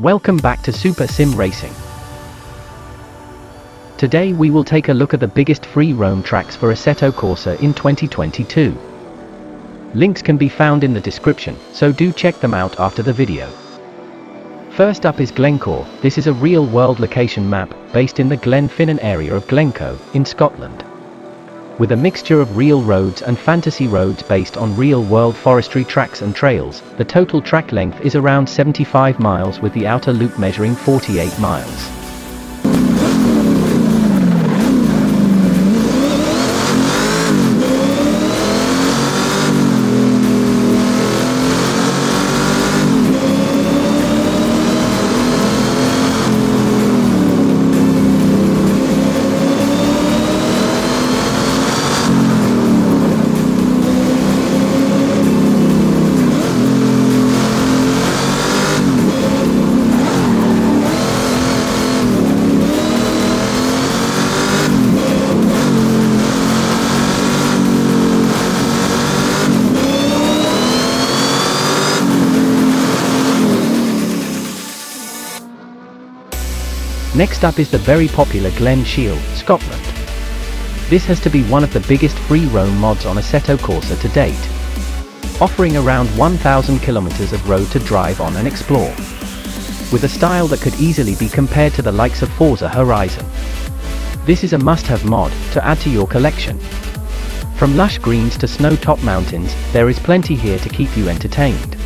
Welcome back to Super Sim Racing. Today we will take a look at the biggest free roam tracks for Assetto Corsa in 2022. Links can be found in the description, so do check them out after the video. First up is Glencoe, this is a real-world location map, based in the Glenfinnan area of Glencoe, in Scotland with a mixture of real roads and fantasy roads based on real-world forestry tracks and trails. The total track length is around 75 miles with the outer loop measuring 48 miles. Next up is the very popular Glen Shiel, Scotland. This has to be one of the biggest free roam mods on Assetto Corsa to date, offering around 1000 kilometers of road to drive on and explore, with a style that could easily be compared to the likes of Forza Horizon. This is a must-have mod to add to your collection. From lush greens to snow-topped mountains, there is plenty here to keep you entertained.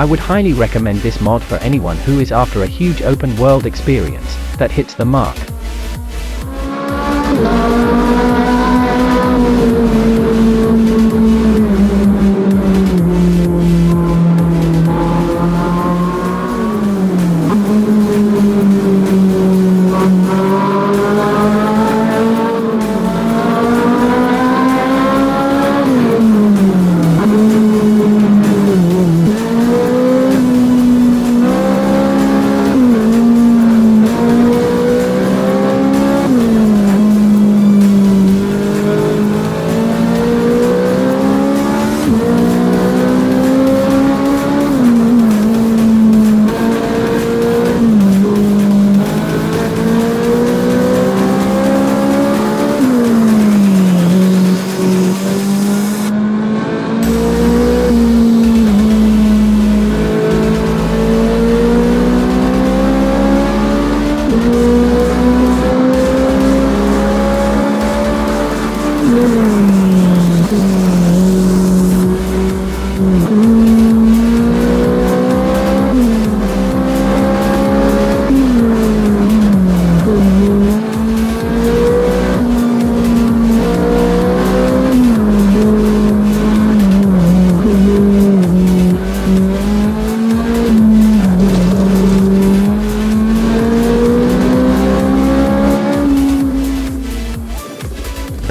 I would highly recommend this mod for anyone who is after a huge open world experience that hits the mark.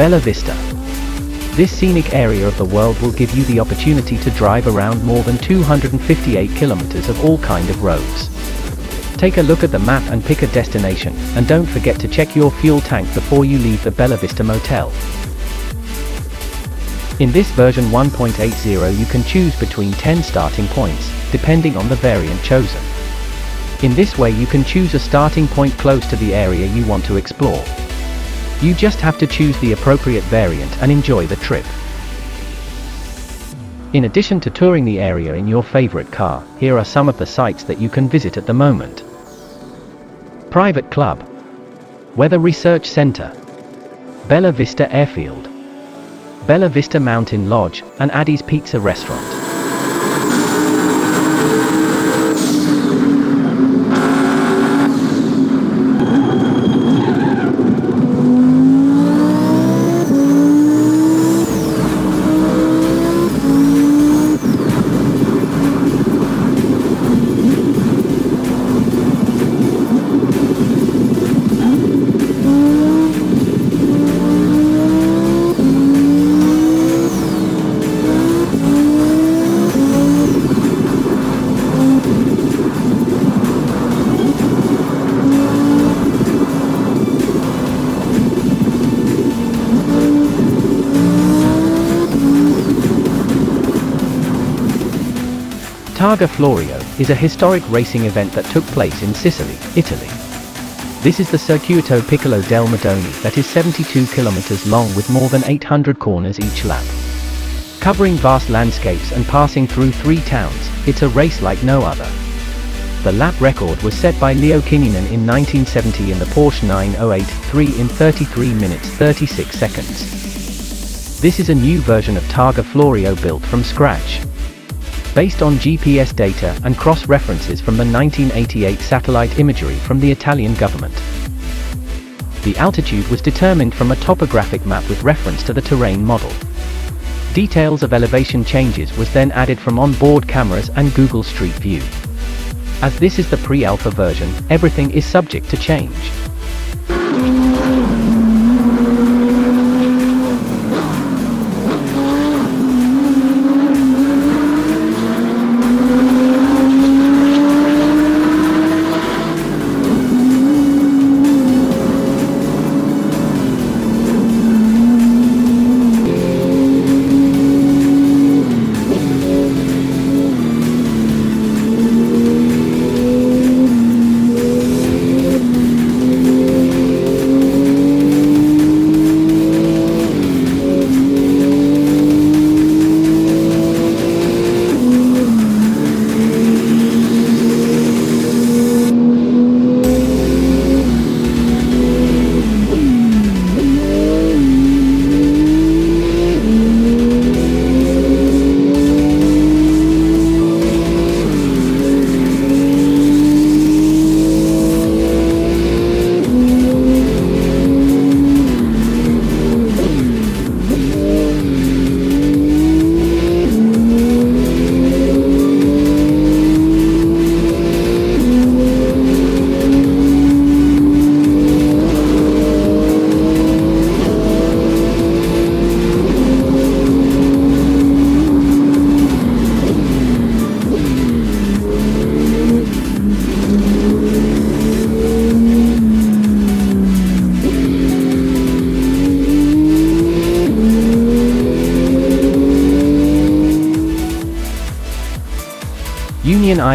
Bella Vista. This scenic area of the world will give you the opportunity to drive around more than 258 kilometers of all kind of roads. Take a look at the map and pick a destination, and don't forget to check your fuel tank before you leave the Bella Vista Motel. In this version 1.80 you can choose between 10 starting points, depending on the variant chosen. In this way you can choose a starting point close to the area you want to explore. You just have to choose the appropriate variant and enjoy the trip. In addition to touring the area in your favorite car, here are some of the sites that you can visit at the moment. Private Club Weather Research Center Bella Vista Airfield Bella Vista Mountain Lodge and Addie's Pizza Restaurant Targa Florio is a historic racing event that took place in Sicily, Italy. This is the Circuito Piccolo del Madonie that is 72 kilometers long with more than 800 corners each lap. Covering vast landscapes and passing through three towns, it's a race like no other. The lap record was set by Leo Kinnunen in 1970 in the Porsche 908-3 in 33 minutes 36 seconds. This is a new version of Targa Florio built from scratch. Based on GPS data and cross-references from the 1988 satellite imagery from the Italian government. The altitude was determined from a topographic map with reference to the terrain model. Details of elevation changes was then added from on-board cameras and Google Street View. As this is the pre-alpha version, everything is subject to change.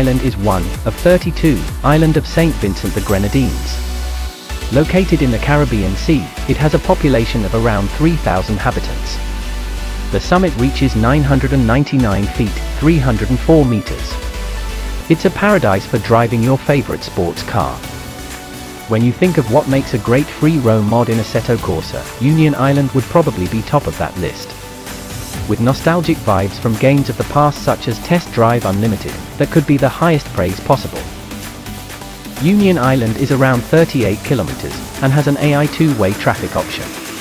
Island is one of 32 island of St. Vincent the Grenadines. Located in the Caribbean Sea, it has a population of around 3,000 inhabitants. The summit reaches 999 feet, 304 meters. It's a paradise for driving your favorite sports car. When you think of what makes a great free roam mod in Assetto Corsa, Union Island would probably be top of that list with nostalgic vibes from games of the past such as Test Drive Unlimited, that could be the highest praise possible. Union Island is around 38 kilometers, and has an AI two-way traffic option.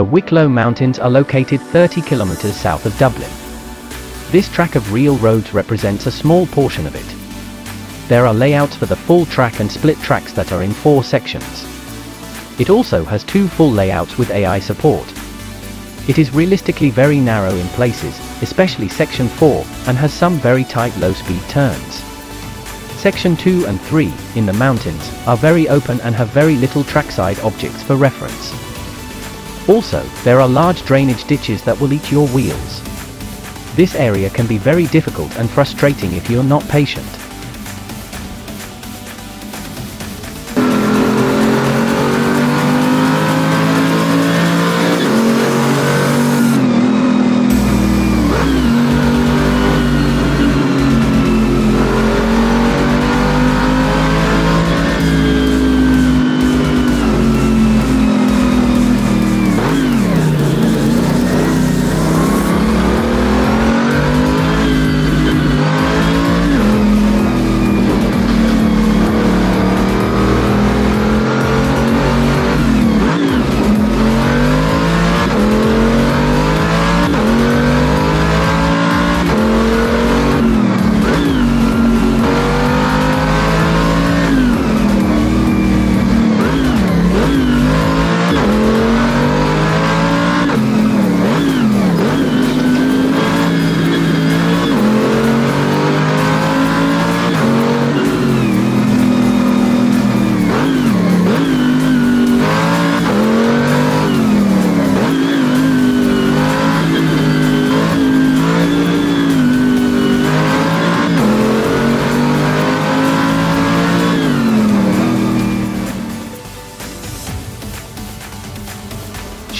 The Wicklow Mountains are located 30 kilometers south of Dublin. This track of real roads represents a small portion of it. There are layouts for the full track and split tracks that are in four sections. It also has two full layouts with AI support. It is realistically very narrow in places, especially section 4, and has some very tight low-speed turns. Section 2 and 3, in the mountains, are very open and have very little trackside objects for reference. Also, there are large drainage ditches that will eat your wheels. This area can be very difficult and frustrating if you're not patient.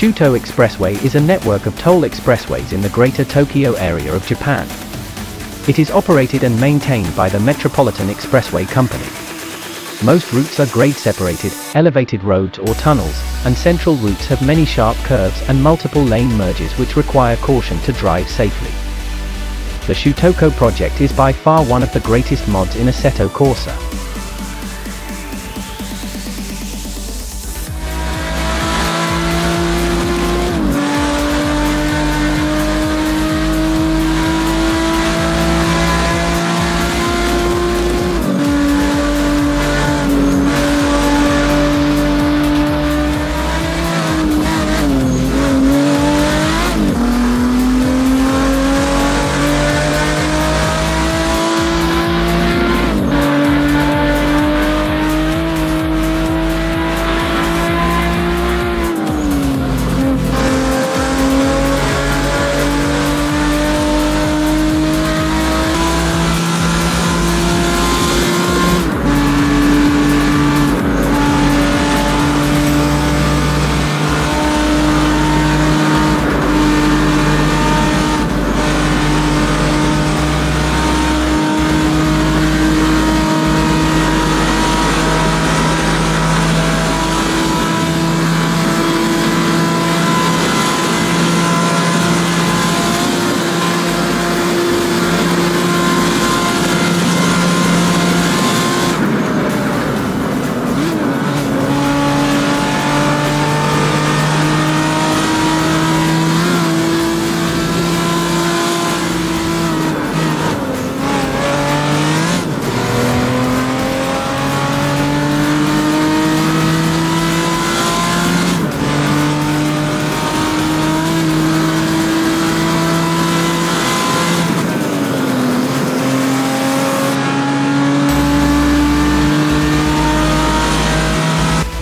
Shuto Expressway is a network of toll expressways in the Greater Tokyo area of Japan. It is operated and maintained by the Metropolitan Expressway Company. Most routes are grade separated, elevated roads or tunnels, and central routes have many sharp curves and multiple lane merges which require caution to drive safely. The Shutoko project is by far one of the greatest mods in Assetto Corsa.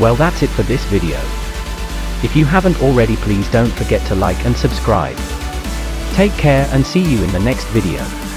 Well that's it for this video. If you haven't already please don't forget to like and subscribe. Take care and see you in the next video.